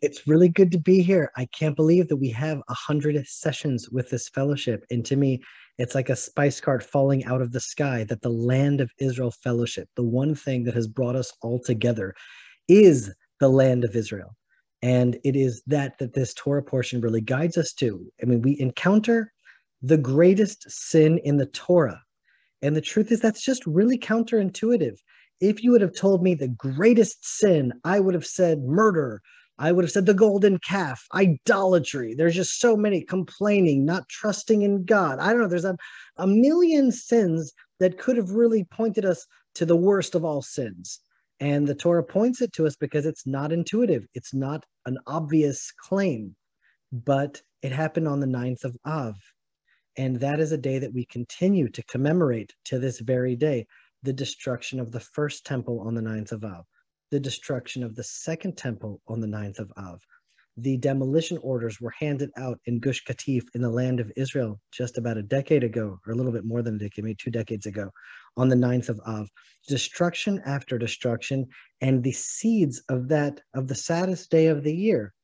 It's really good to be here. I can't believe that we have a hundred sessions with this fellowship. And to me, it's like a spice cart falling out of the sky that the land of Israel fellowship, the one thing that has brought us all together, is the land of Israel. And it is that that this Torah portion really guides us to. I mean, we encounter the greatest sin in the Torah. And the truth is, that's just really counterintuitive. If you would have told me the greatest sin, I would have said murder. I would have said the golden calf, idolatry. There's just so many complaining, not trusting in God. I don't know. There's a, a million sins that could have really pointed us to the worst of all sins. And the Torah points it to us because it's not intuitive. It's not an obvious claim, but it happened on the ninth of Av. And that is a day that we continue to commemorate to this very day the destruction of the first temple on the ninth of Av, the destruction of the second temple on the ninth of Av. The demolition orders were handed out in Gush Katif in the land of Israel just about a decade ago, or a little bit more than a decade, maybe two decades ago, on the ninth of Av. Destruction after destruction, and the seeds of that, of the saddest day of the year,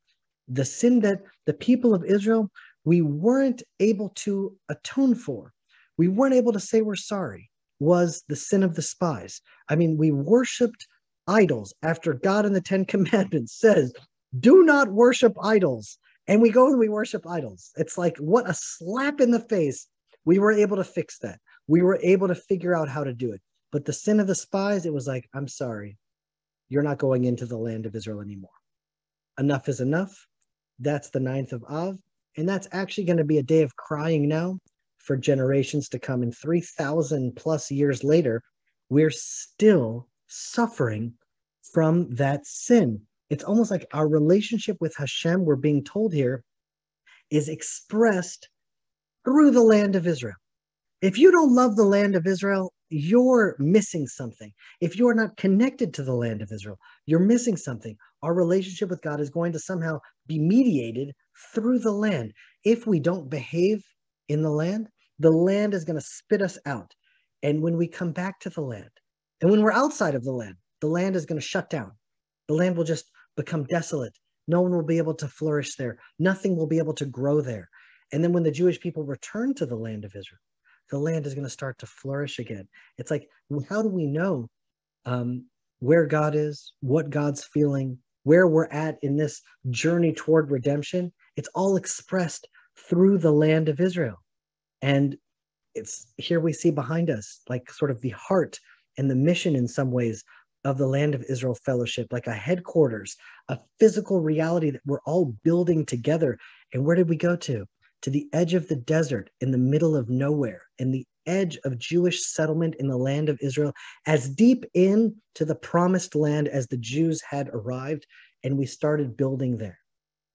the sin that the people of Israel we weren't able to atone for. We weren't able to say we're sorry, was the sin of the spies. I mean, we worshiped idols after God in the Ten Commandments says, do not worship idols. And we go and we worship idols. It's like, what a slap in the face. We were able to fix that. We were able to figure out how to do it. But the sin of the spies, it was like, I'm sorry, you're not going into the land of Israel anymore. Enough is enough. That's the ninth of Av. And that's actually going to be a day of crying now for generations to come. And 3,000 plus years later, we're still suffering from that sin. It's almost like our relationship with Hashem, we're being told here, is expressed through the land of Israel. If you don't love the land of Israel, you're missing something. If you're not connected to the land of Israel, you're missing something. Our relationship with God is going to somehow be mediated through the land. If we don't behave in the land, the land is going to spit us out. And when we come back to the land, and when we're outside of the land, the land is going to shut down. The land will just become desolate. No one will be able to flourish there. Nothing will be able to grow there. And then when the Jewish people return to the land of Israel, the land is going to start to flourish again. It's like, how do we know um, where God is, what God's feeling, where we're at in this journey toward redemption? It's all expressed through the land of Israel. And it's here we see behind us, like sort of the heart and the mission in some ways of the Land of Israel Fellowship, like a headquarters, a physical reality that we're all building together. And where did we go to? To the edge of the desert in the middle of nowhere, in the edge of Jewish settlement in the land of Israel, as deep in to the promised land as the Jews had arrived. And we started building there.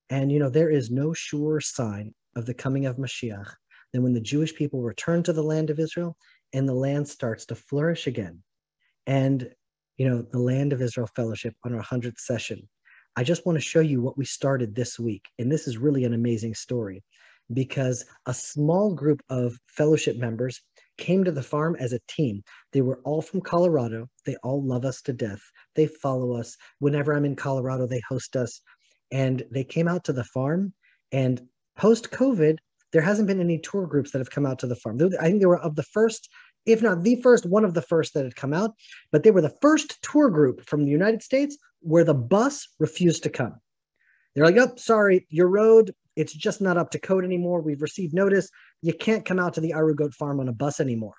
And, you know, there is no sure sign of the coming of Mashiach than when the Jewish people return to the land of Israel and the land starts to flourish again. And, you know, the Land of Israel Fellowship on our 100th session. I just want to show you what we started this week. And this is really an amazing story because a small group of fellowship members came to the farm as a team. They were all from Colorado. They all love us to death. They follow us. Whenever I'm in Colorado, they host us and they came out to the farm. And post COVID, there hasn't been any tour groups that have come out to the farm. I think they were of the first, if not the first, one of the first that had come out, but they were the first tour group from the United States where the bus refused to come. They're like, oh, sorry, your road, it's just not up to code anymore. We've received notice. You can't come out to the Arugot farm on a bus anymore.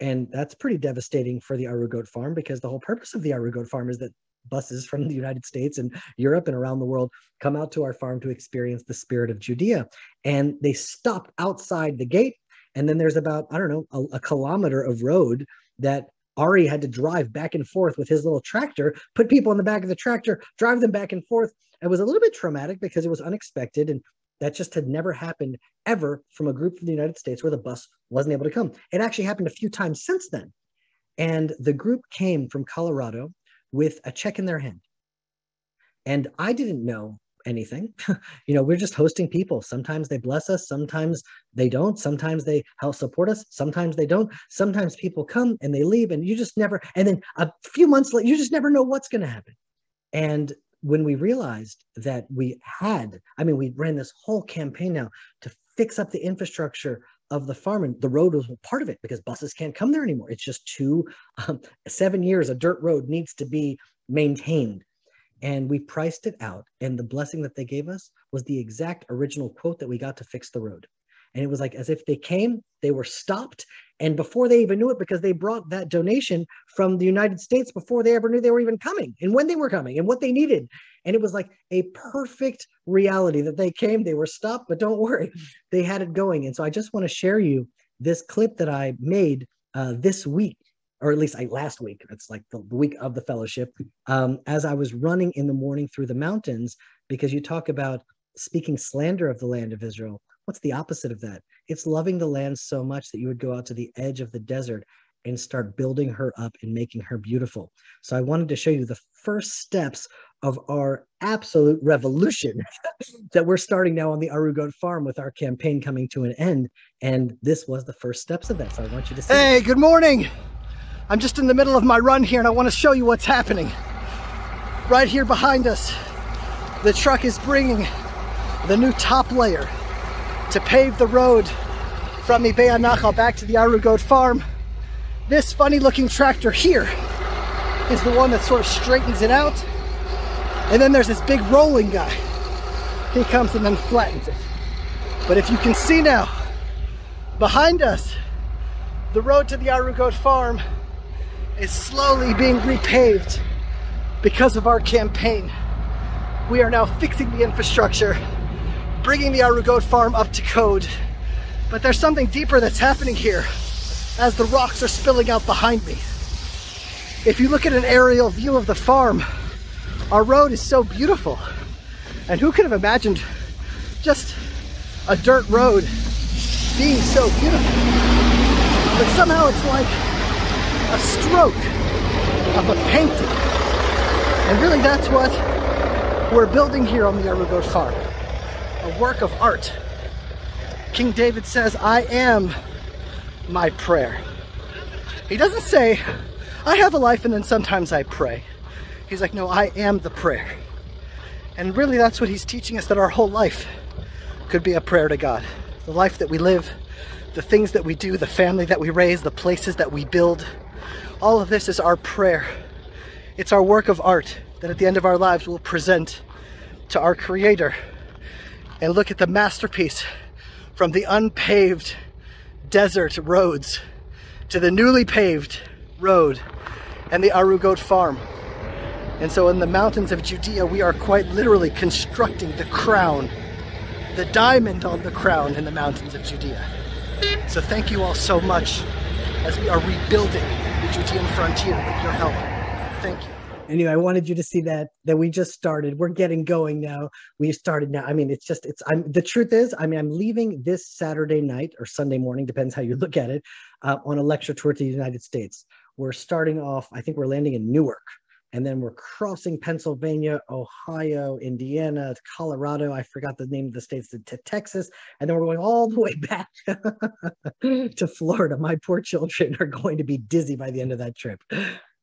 And that's pretty devastating for the Arugot farm because the whole purpose of the Arugot farm is that buses from the United States and Europe and around the world come out to our farm to experience the spirit of Judea. And they stop outside the gate. And then there's about, I don't know, a, a kilometer of road that Ari had to drive back and forth with his little tractor, put people in the back of the tractor, drive them back and forth. It was a little bit traumatic because it was unexpected. And that just had never happened ever from a group from the United States where the bus wasn't able to come. It actually happened a few times since then. And the group came from Colorado with a check in their hand. And I didn't know anything. you know, we're just hosting people. Sometimes they bless us, sometimes they don't. Sometimes they help support us, sometimes they don't. Sometimes people come and they leave, and you just never, and then a few months later, you just never know what's going to happen. And when we realized that we had, I mean, we ran this whole campaign now to fix up the infrastructure of the farm and the road was part of it because buses can't come there anymore it's just two um, seven years a dirt road needs to be maintained and we priced it out and the blessing that they gave us was the exact original quote that we got to fix the road. And it was like as if they came they were stopped and before they even knew it because they brought that donation from the united states before they ever knew they were even coming and when they were coming and what they needed. And it was like a perfect reality that they came they were stopped but don't worry they had it going. And so i just want to share you this clip that i made uh, this week or at least I, last week it's like the, week of the fellowship um, as i was running in the morning through the mountains because you talk about speaking slander of the land of israel What's the opposite of that? It's loving the land so much that you would go out to the edge of the desert and start building her up and making her beautiful. So I wanted to show you the first steps of our absolute revolution that we're starting now on the Arugot farm with our campaign coming to an end. And this was the first steps of that. So I want you to see. Hey, good morning. I'm just in the middle of my run here and I want to show you what's happening. Right here behind us, the truck is bringing the new top layer to pave the road from Mibea Nachal back to the Arugot farm. This funny looking tractor here is the one that sort of straightens it out. And then there's this big rolling guy. He comes and then flattens it. But if you can see now, behind us, the road to the Arugot farm is slowly being repaved because of our campaign. We are now fixing the infrastructure bringing the Arugot farm up to code. But there's something deeper that's happening here as the rocks are spilling out behind me. If you look at an aerial view of the farm, our road is so beautiful. And who could have imagined just a dirt road being so beautiful? But somehow it's like a stroke of a painting. And really that's what we're building here on the Arugot farm a work of art. King David says, I am my prayer. He doesn't say, I have a life and then sometimes I pray. He's like, no, I am the prayer. And really that's what he's teaching us that our whole life could be a prayer to God. The life that we live, the things that we do, the family that we raise, the places that we build, all of this is our prayer. It's our work of art that at the end of our lives we'll present to our creator and look at the masterpiece from the unpaved desert roads to the newly paved road and the Arugot farm. And so in the mountains of Judea, we are quite literally constructing the crown, the diamond on the crown in the mountains of Judea. So thank you all so much as we are rebuilding the frontier with your help. Thank you anyway, I wanted you to see that that we just started. We're getting going now. We started now. I mean, it's just it's. I'm the truth is, I mean, I'm leaving this Saturday night or Sunday morning, depends how you look at it, uh, on a lecture tour to the United States. We're starting off. I think we're landing in Newark, and then we're crossing Pennsylvania, Ohio, Indiana, Colorado. I forgot the name of the states to, to Texas, and then we're going all the way back to Florida. My poor children are going to be dizzy by the end of that trip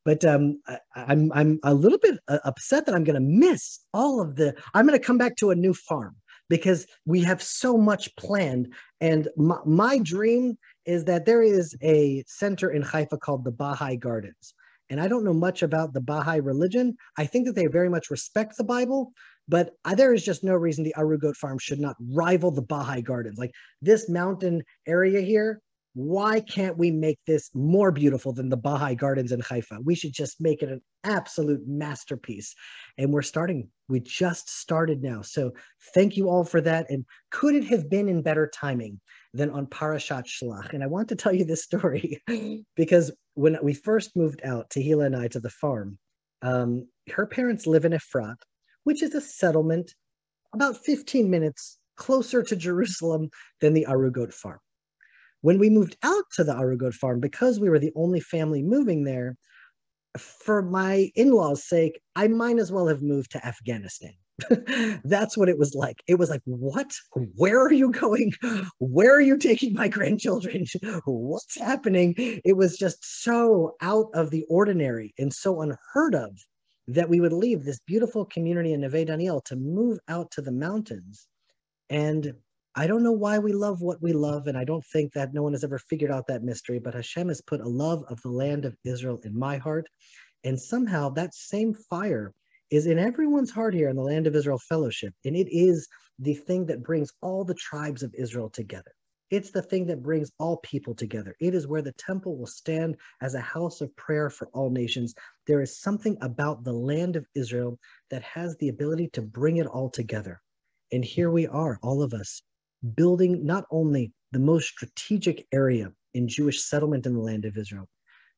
but um, I, am I'm, I'm a little bit uh, upset that I'm going to miss all of the. I'm going to come back to a new farm because we have so much planned. And my, my dream is that there is a center in Haifa called the Baha'i Gardens. And I don't know much about the Baha'i religion. I think that they very much respect the Bible, but there is just no reason the Arugot Farm should not rival the Baha'i Gardens. Like this mountain area here why can't we make this more beautiful than the Baha'i Gardens in Haifa? We should just make it an absolute masterpiece. And we're starting, we just started now. So thank you all for that. And could it have been in better timing than on Parashat Shlach? And I want to tell you this story because when we first moved out, Tehila and I, to the farm, um, her parents live in Efrat, which is a settlement about 15 minutes closer to Jerusalem than the Arugot farm. When we moved out to the Arugot farm, because we were the only family moving there, for my in-laws' sake, I might as well have moved to Afghanistan. That's what it was like. It was like, what? Hmm. Where are you going? Where are you taking my grandchildren? What's happening? It was just so out of the ordinary and so unheard of that we would leave this beautiful community in Neve Daniel to move out to the mountains. And I don't know why we love what we love, and I don't think that no one has ever figured out that mystery, but Hashem has put a love of the land of Israel in my heart. And somehow that same fire is in everyone's heart here in the Land of Israel Fellowship. And it is the thing that brings all the tribes of Israel together. It's the thing that brings all people together. It is where the temple will stand as a house of prayer for all nations. There is something about the land of Israel that has the ability to bring it all together. And here we are, all of us, building not only the most strategic area in Jewish settlement in the land of Israel,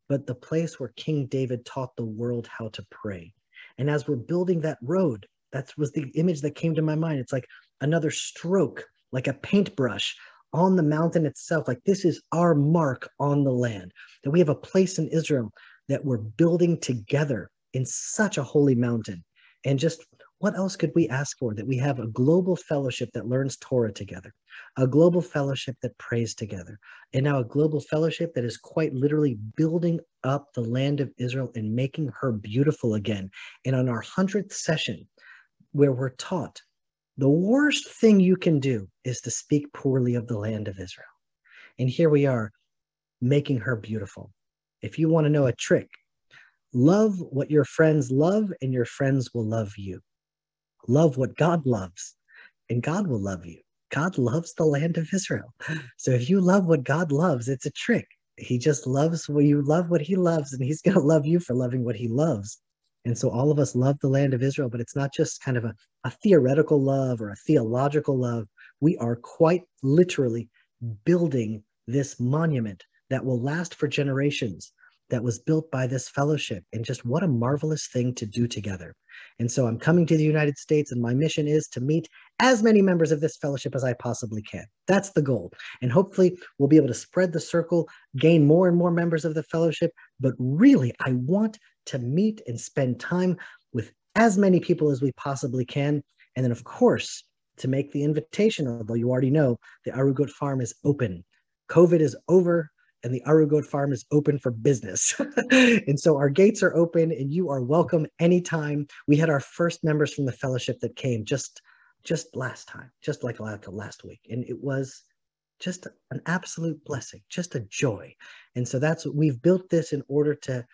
but the place where King David taught the world how to pray. And as we're building that road, that was the image that came to my mind. It's like another stroke, like a paintbrush on the mountain itself. Like this is our mark on the land, that we have a place in Israel that we're building together in such a holy mountain. And just what else could we ask for? That we have a global fellowship that learns Torah together, a global fellowship that prays together, and now a global fellowship that is quite literally building up the land of Israel and making her beautiful again. And on our 100th session, where we're taught the worst thing you can do is to speak poorly of the land of Israel. And here we are making her beautiful. If you want to know a trick, love what your friends love, and your friends will love you. Love what God loves, and God will love you. God loves the land of Israel. So if you love what God loves, it's a trick. He just loves what you love what he loves, and he's going to love you for loving what he loves. And so all of us love the land of Israel, but it's not just kind of a, a theoretical love or a theological love. We are quite literally building this monument that will last for generations that was built by this fellowship. And just what a marvelous thing to do together. And so I'm coming to the United States, and my mission is to meet as many members of this fellowship as I possibly can. That's the goal. And hopefully, we'll be able to spread the circle, gain more and more members of the fellowship. But really, I want to meet and spend time with as many people as we possibly can. And then, of course, to make the invitation, although you already know the Arugot farm is open. COVID is over and the Arugot farm is open for business. and so our gates are open and you are welcome anytime. We had our first members from the fellowship that came just just last time, just like last week. And it was just an absolute blessing, just a joy. And so that's we've built this in order to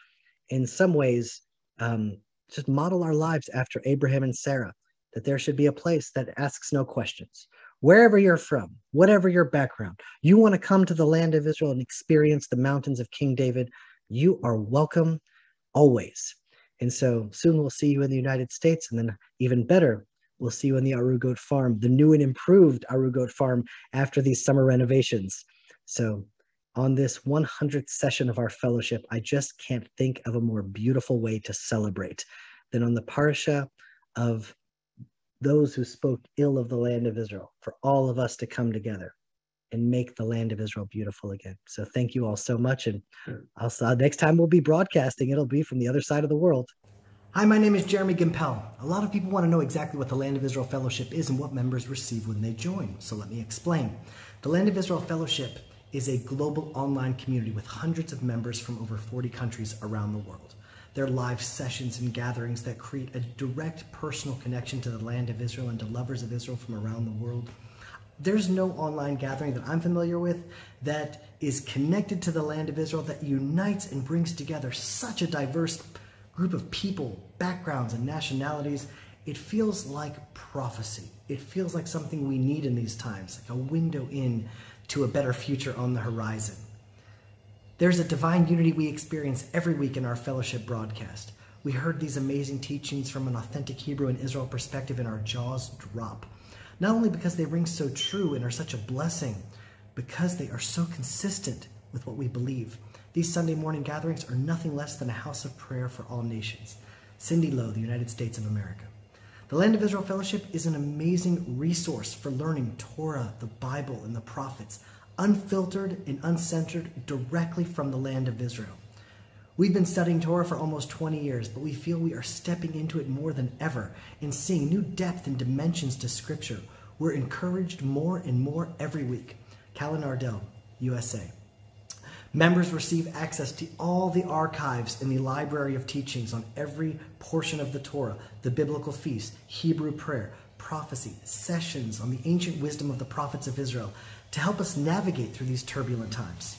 in some ways, um, just model our lives after Abraham and Sarah, that there should be a place that asks no questions. Wherever you're from, whatever your background, you want to come to the land of Israel and experience the mountains of King David, you are welcome always. And so soon we'll see you in the United States, and then even better, we'll see you in the Arugot farm, the new and improved Arugot farm after these summer renovations. So on this 100th session of our fellowship, I just can't think of a more beautiful way to celebrate than on the parsha of those who spoke ill of the land of Israel, for all of us to come together and make the land of Israel beautiful again. So thank you all so much. And I'll uh, next time we'll be broadcasting, it'll be from the other side of the world. Hi, my name is Jeremy Gimpel. A lot of people want to know exactly what the Land of Israel Fellowship is and what members receive when they join. So let me explain. The Land of Israel Fellowship is a global online community with hundreds of members from over 40 countries around the world. They're live sessions and gatherings that create a direct personal connection to the land of Israel and to lovers of Israel from around the world. There's no online gathering that I'm familiar with that is connected to the land of Israel that unites and brings together such a diverse group of people, backgrounds, and nationalities. It feels like prophecy. It feels like something we need in these times, like a window in to a better future on the horizon. There's a divine unity we experience every week in our fellowship broadcast. We heard these amazing teachings from an authentic Hebrew and Israel perspective, and our jaws drop. Not only because they ring so true and are such a blessing, because they are so consistent with what we believe. These Sunday morning gatherings are nothing less than a house of prayer for all nations. Cindy Lowe, the United States of America. The Land of Israel Fellowship is an amazing resource for learning Torah, the Bible, and the prophets, unfiltered and uncensored directly from the land of Israel. We've been studying Torah for almost 20 years, but we feel we are stepping into it more than ever and seeing new depth and dimensions to Scripture. We're encouraged more and more every week. Callan Ardell, USA. Members receive access to all the archives in the Library of Teachings on every portion of the Torah, the biblical feast, Hebrew prayer, prophecy, sessions on the ancient wisdom of the prophets of Israel to help us navigate through these turbulent times.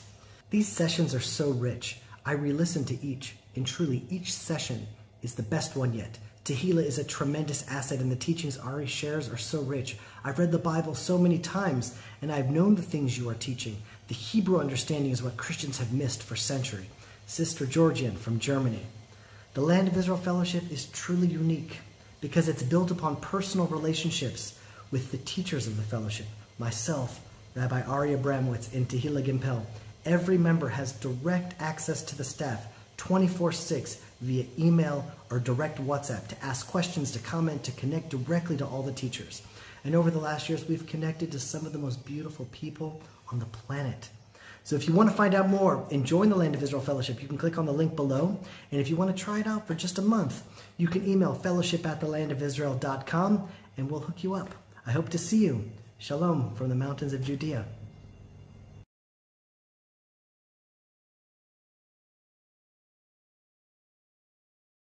These sessions are so rich. I re listen to each, and truly, each session is the best one yet. Tehila is a tremendous asset, and the teachings Ari shares are so rich. I've read the Bible so many times, and I've known the things you are teaching. The Hebrew understanding is what Christians have missed for centuries. Sister Georgian from Germany. The Land of Israel Fellowship is truly unique because it's built upon personal relationships with the teachers of the fellowship, myself, Rabbi Arya Abramowitz, and Tehila Gimpel. Every member has direct access to the staff 24 6 via email or direct WhatsApp to ask questions, to comment, to connect directly to all the teachers. And over the last years, we've connected to some of the most beautiful people on the planet. So if you want to find out more and join the Land of Israel Fellowship, you can click on the link below. And if you want to try it out for just a month, you can email fellowship at thelandofisrael.com and we'll hook you up. I hope to see you. Shalom from the mountains of Judea.